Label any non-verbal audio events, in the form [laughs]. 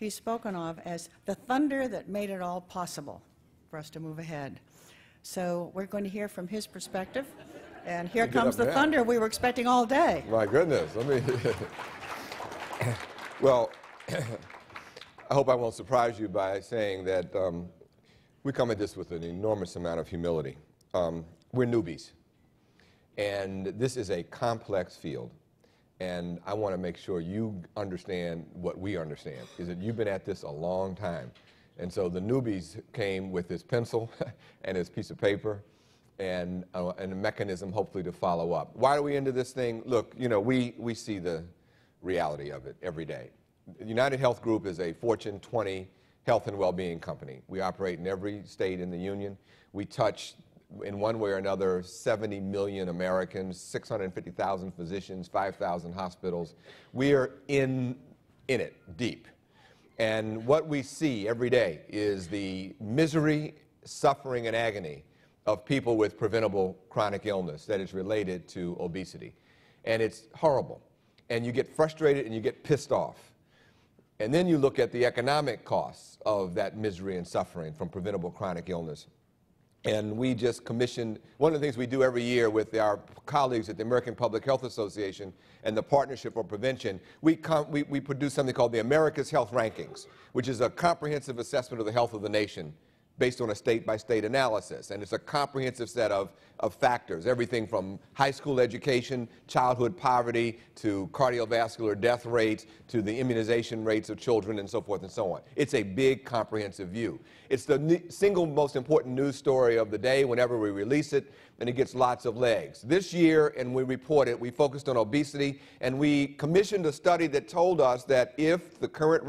he's spoken of as the thunder that made it all possible for us to move ahead. So we're going to hear from his perspective. And here comes the now. thunder we were expecting all day. My goodness. Let me. [laughs] well, [clears throat] I hope I won't surprise you by saying that um, we come at this with an enormous amount of humility. Um, we're newbies, and this is a complex field. And I want to make sure you understand what we understand, is that you've been at this a long time. And so the newbies came with his pencil [laughs] and his piece of paper and, uh, and a mechanism hopefully to follow up. Why are we into this thing? Look, you know, we, we see the reality of it every day. United Health Group is a Fortune 20 health and well-being company. We operate in every state in the union. We touch, in one way or another, 70 million Americans, 650,000 physicians, 5,000 hospitals. We are in, in it, deep. And what we see every day is the misery, suffering, and agony of people with preventable chronic illness that is related to obesity. And it's horrible. And you get frustrated and you get pissed off. And then you look at the economic costs of that misery and suffering from preventable chronic illness. And we just commissioned, one of the things we do every year with our colleagues at the American Public Health Association and the Partnership for Prevention, we, we, we produce something called the America's Health Rankings, which is a comprehensive assessment of the health of the nation based on a state-by-state analysis. And it's a comprehensive set of, of factors, everything from high school education, childhood poverty, to cardiovascular death rates, to the immunization rates of children, and so forth and so on. It's a big, comprehensive view. It's the single most important news story of the day whenever we release it, and it gets lots of legs. This year, and we report it, we focused on obesity, and we commissioned a study that told us that if the current